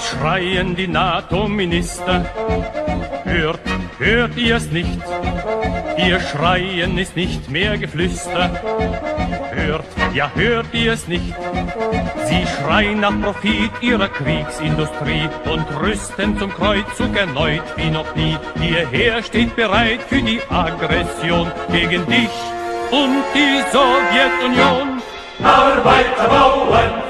schreien die NATO-Minister. Hört, hört ihr es nicht? Ihr Schreien ist nicht mehr Geflüster. Hört, ja hört ihr es nicht? Sie schreien nach Profit ihrer Kriegsindustrie und rüsten zum Kreuzzug erneut wie noch nie. Ihr Heer steht bereit für die Aggression gegen dich und die Sowjetunion. Arbeiter bauen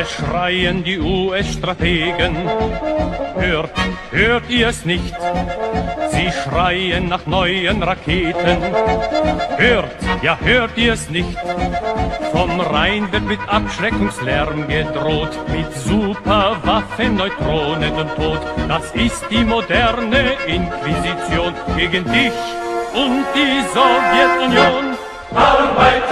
Es schreien die US-Strategen. Hört, hört ihr es nicht? Sie schreien nach neuen Raketen. Hört, ja hört ihr es nicht? Vom Rhein wird mit Abschreckungslärm gedroht, mit Superwaffen, Neutronen und Tod. Das ist die moderne Inquisition gegen dich und die Sowjetunion. Arbeiter